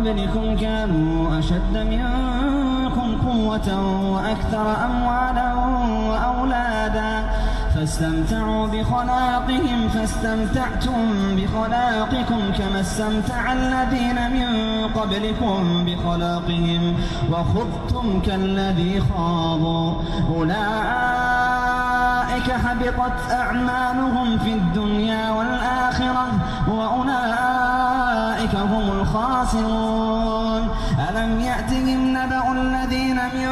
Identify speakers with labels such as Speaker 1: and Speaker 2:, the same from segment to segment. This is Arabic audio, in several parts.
Speaker 1: قبلكم كانوا أشد منكم قوة وأكثر أموالا وأولادا. فاستمتعوا بخلاقهم فاستمتعتم بخلاقكم كما استمتع الذين من قبلكم بخلاقهم. وخذتم كالذي خاضوا. أولئك حبطت أعمالهم في الدنيا والآخرة وأولئك هم الخاسرون ألم يأتهم نبأ الذين من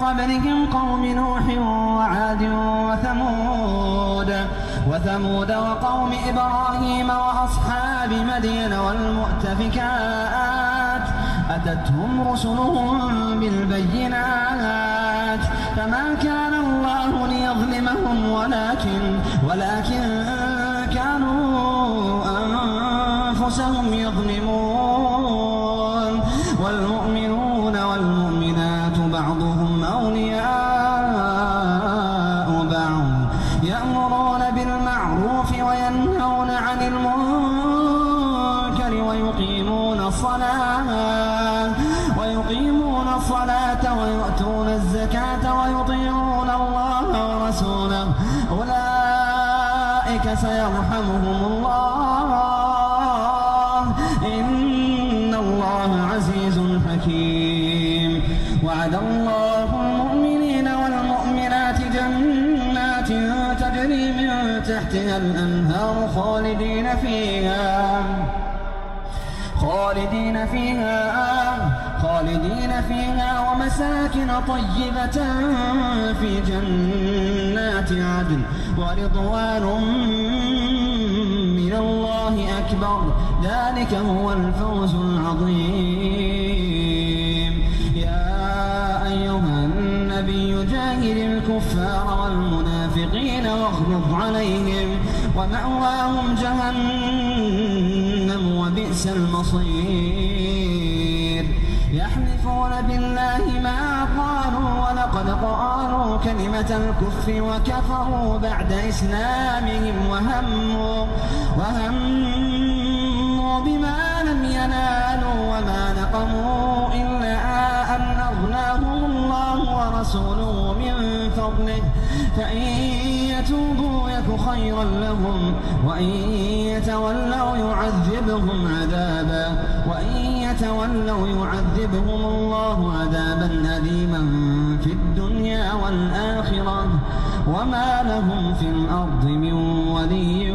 Speaker 1: قبلهم قوم نوح وعاد وثمود؟ وثمود وقوم إبراهيم وأصحاب مدين والمؤتفكات. أتتهم رسلهم بالبينات. فما كان الله ليظلمهم ولكن ولكن كانوا أنفسهم يظلمون. الصلاة ويقيمون الصلاة ويؤتون الزكاة ويطيعون الله ورسوله. أولئك سيرحمهم الله. إن الله عزيز حكيم. وعد الله المؤمنين والمؤمنات جنات تجري من تحتها الأنهار خالدين فيها. خالدين فيها خالدين فيها ومساكن طيبة في جنات عدن ورضوان من الله أكبر. ذلك هو الفوز العظيم. يحلفون بالله ما قالوا ولقد قالوا كلمة الكفر وكفروا بعد إسلامهم وهموا وهموا بما لم ينالوا وما نقموا إلا أن أغناهم الله ورسوله من فضله. فإن يتوبوا يك خيرا لهم وإن يتولوا يعذبهم عذابا وإن يتولوا يعذبهم الله عذابا أليما في الدنيا والآخرة. وما لهم في الأرض من ولي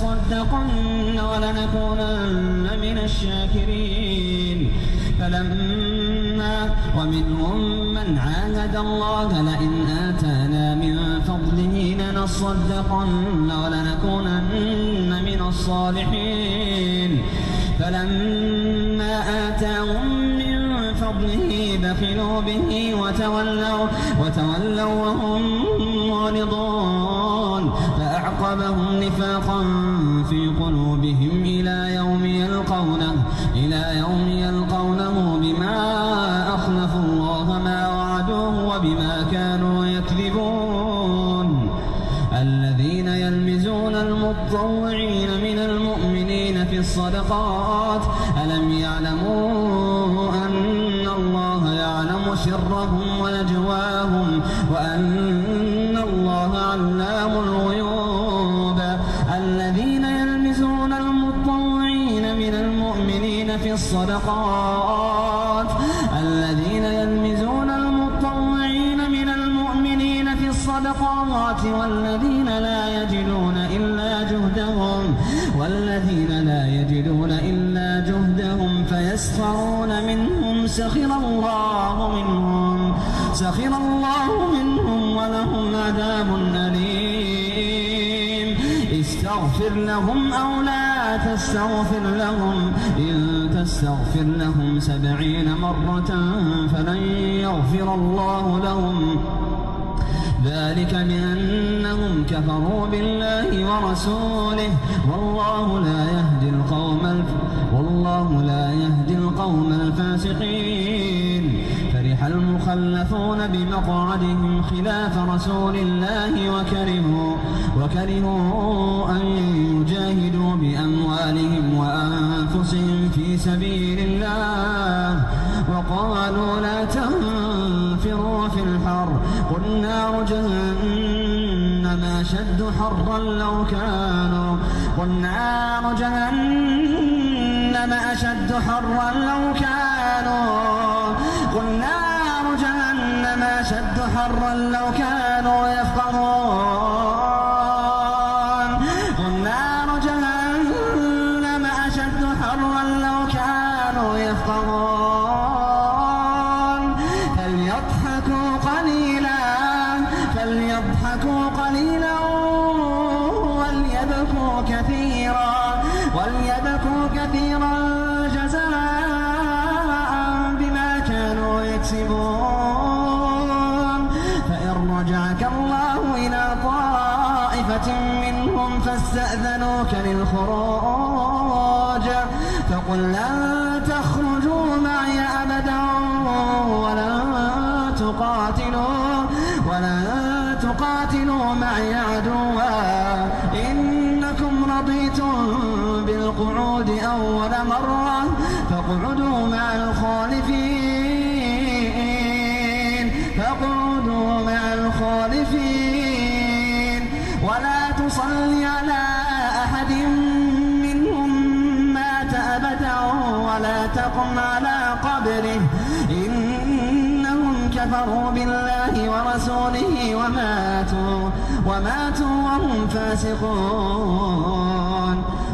Speaker 1: لنصدقن ولنكونن من الشاكرين. فلما ومنهم من عاهد الله لئن آتانا من فضله لنصدقن ولنكونن من الصالحين. فلما آتاهم من فضله بخلوا به وتولوا وتولوا وهم معرضون. فأعقبهم نفاقا في قلوبهم إلى يوم يلقونه إلى يوم يلقونه بما أخلفوا الله ما وعدوه وبما كانوا يكذبون. الذين يلمزون المطوعين من المؤمنين في الصدقات ألم يعلموا أن الله يعلم سرهم ونجواهم وأن الصدقات والذين لا يجدون إلا جهدهم والذين لا يجدون إلا جهدهم فيسخرون منهم سخر الله منهم سخر الله منهم ولهم عذاب أليم. استغفر لهم أو لا تستغفر لهم إن تستغفر لهم سبعين مرة فلن يغفر الله لهم. ذلك بأنهم كفروا بالله ورسوله والله لا يهدي القوم. والله لا يهدي القوم الفاسقين فرح المخلفون بمقعدهم خلاف رسول الله وكرهوا, وكرهوا أن يجاهدوا بأموالهم وأنفسهم نار جهنم أشد حرا لو كانوا قل نار جهنم أشد حرا لو كانوا منهم فاستأذنوك للخروج فقل لن تخرجوا معي أبدا ولن تقاتلوا ولن تقاتلوا معي عدوا. إنكم رضيتم بالقعود أول مرة فاقعدوا مع الخالفين. تقم على قبره. إنهم كفروا بالله ورسوله وماتوا وماتوا وهم فاسقون.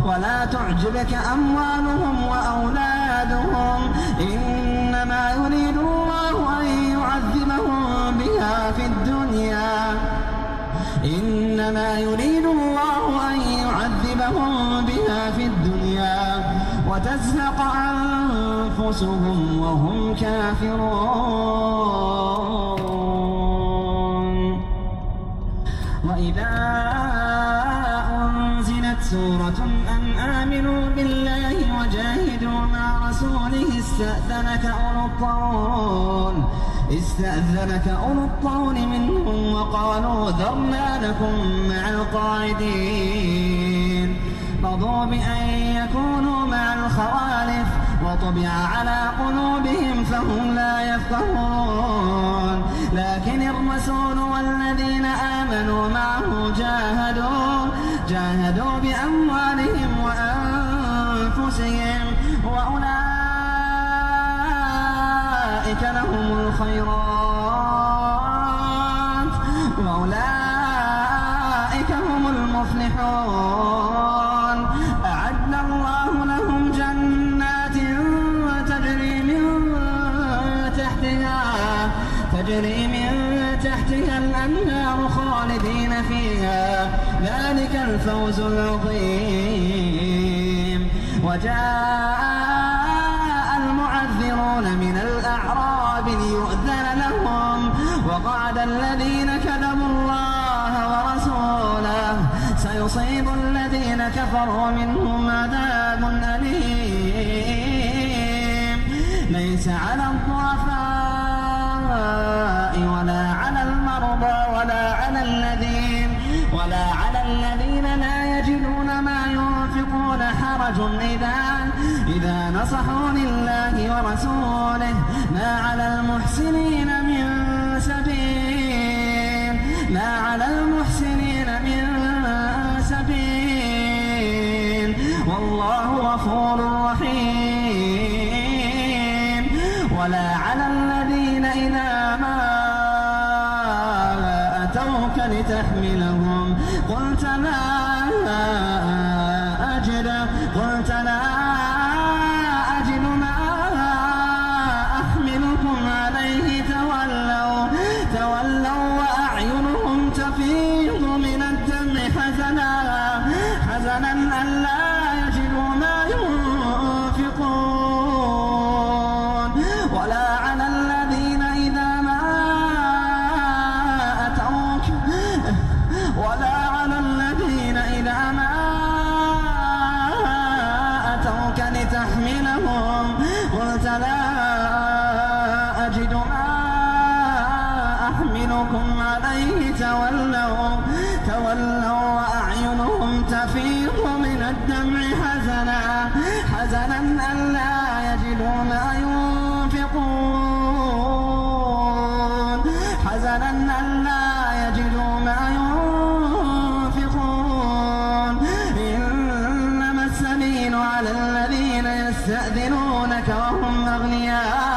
Speaker 1: ولا تعجبك أموالهم وأولادهم. إنما أنفسهم وهم كافرون. وإذا أنزلت سورة أن آمنوا بالله وجاهدوا مع رسوله استأذنك أولو الطول. استأذنك أولو الطول منهم وقالوا ذرنا لكم مع القاعدين. رضوا بأن الخوالف وطبع على قلوبهم فهم لا يفقهون. لكن الرسول والذين آمنوا معه جاهدوا جاهدوا بأموالهم وأنفسهم وأولئك لهم الخيرات. ذلك الفوز العظيم. وجاء المعذرون من الأعراب ليؤذن لهم وقعد الذين كذبوا الله ورسوله. سيصيب الذين كفروا منهم عذاب أليم. ليس على الضعفاء ولا ولا على الذين لا يجدون ما ينفقون حرج إذا إذا نصحوا لله ورسوله ما على المحسنين قلت تولوا تولوا وأعينهم تفيض من الدمع حزنا حزنا ألا يجدوا ما ينفقون. حزنا ألا يجدوا ما ينفقون. إنما السبيل على الذين يستأذنونك وهم أغنياء.